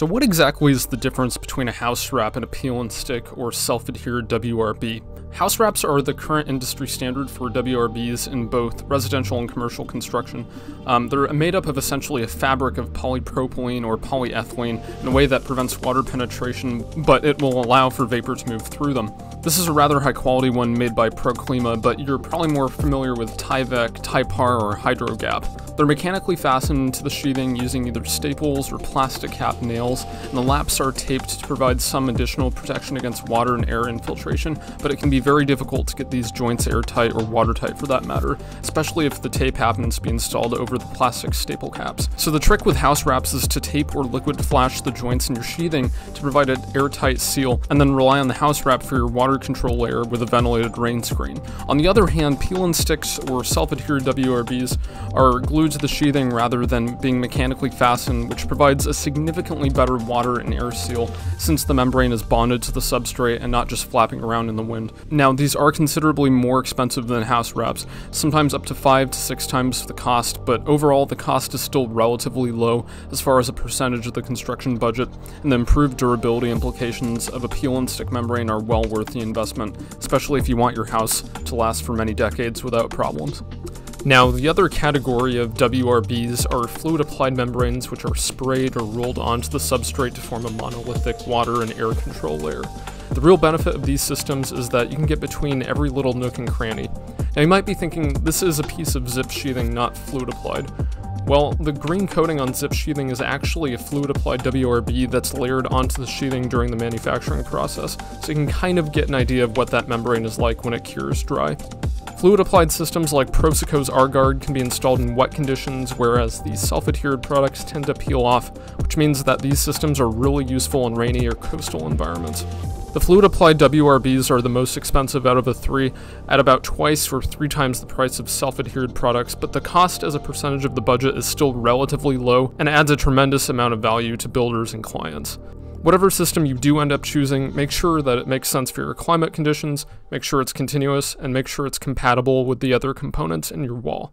So what exactly is the difference between a house wrap and a peel and stick or self-adhered WRB? House wraps are the current industry standard for WRBs in both residential and commercial construction. Um, they're made up of essentially a fabric of polypropylene or polyethylene in a way that prevents water penetration, but it will allow for vapor to move through them. This is a rather high quality one made by Proclima, but you're probably more familiar with Tyvek, Typar, or Hydrogap. They're mechanically fastened to the sheathing using either staples or plastic cap nails, and the laps are taped to provide some additional protection against water and air infiltration, but it can be very difficult to get these joints airtight or watertight for that matter, especially if the tape happens to be installed over the plastic staple caps. So the trick with house wraps is to tape or liquid flash the joints in your sheathing to provide an airtight seal, and then rely on the house wrap for your water control layer with a ventilated rain screen. On the other hand, peel and sticks or self-adhered WRBs are glued to the sheathing rather than being mechanically fastened, which provides a significantly better water and air seal since the membrane is bonded to the substrate and not just flapping around in the wind. Now, these are considerably more expensive than house wraps, sometimes up to 5 to 6 times the cost, but overall the cost is still relatively low as far as a percentage of the construction budget, and the improved durability implications of a peel and stick membrane are well worth the investment, especially if you want your house to last for many decades without problems. Now, the other category of WRBs are fluid applied membranes which are sprayed or rolled onto the substrate to form a monolithic water and air control layer. The real benefit of these systems is that you can get between every little nook and cranny. Now you might be thinking, this is a piece of zip sheathing, not fluid applied. Well, the green coating on zip sheathing is actually a fluid applied WRB that's layered onto the sheathing during the manufacturing process, so you can kind of get an idea of what that membrane is like when it cures dry. Fluid-applied systems like Prosoco's R-Guard can be installed in wet conditions, whereas the self-adhered products tend to peel off, which means that these systems are really useful in rainy or coastal environments. The fluid-applied WRBs are the most expensive out of the three, at about twice or three times the price of self-adhered products, but the cost as a percentage of the budget is still relatively low and adds a tremendous amount of value to builders and clients. Whatever system you do end up choosing, make sure that it makes sense for your climate conditions, make sure it's continuous, and make sure it's compatible with the other components in your wall.